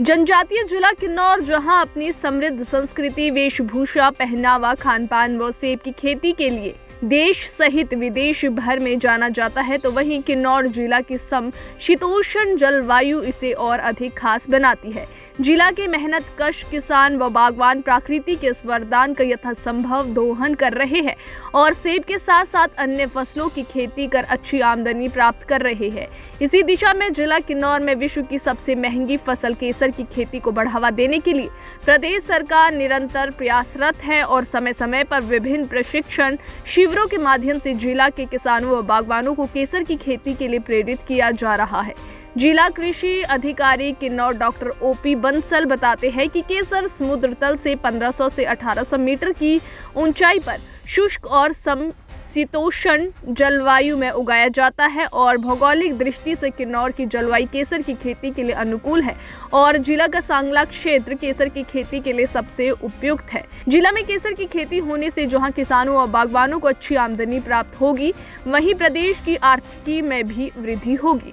जनजातीय जिला किन्नौर, जहाँ अपनी समृद्ध संस्कृति, वेशभूषा पहनावा खान पान व सेब की खेती के लिए देश सहित विदेश भर में जाना जाता है तो वहीं किन्नौर जिला की सम शीतोषण जलवायु इसे और अधिक खास बनाती है। जिला के मेहनत कश किसान व बागवान प्रकृति के इस वरदान का यथासंभव दोहन कर रहे हैं और सेब के साथ साथ अन्य फ़सलों की खेती कर अच्छी आमदनी प्राप्त कर रहे हैं। इसी दिशा में जिला किन्नौर में विश्व की सबसे महँगी फ़सल केसर की खेती को बढ़ावा देने के लिए प्रदेश सरकार निरंतर प्रयासरत है और समय समय पर विभिन्न प्रशिक्षण शिविरों के माध्यम से जिला के किसानों व बागवानों को केसर की खेती के लिए प्रेरित किया जा रहा है। जिला कृषि अधिकारी किन्नौर डॉक्टर ओपी बंसल बताते हैं कि केसर समुद्र तल से 1500 से 1800 मीटर की ऊंचाई पर शुष्क और सम शीतोष्ण जलवायु में उगाया जाता है और भौगोलिक दृष्टि से किन्नौर की जलवायु केसर की खेती के लिए अनुकूल है और जिला का सांगला क्षेत्र केसर की खेती के लिए सबसे उपयुक्त है। जिला में केसर की खेती होने से जहाँ किसानों और बागवानों को अच्छी आमदनी प्राप्त होगी, वहीं प्रदेश की आर्थिकी में भी वृद्धि होगी।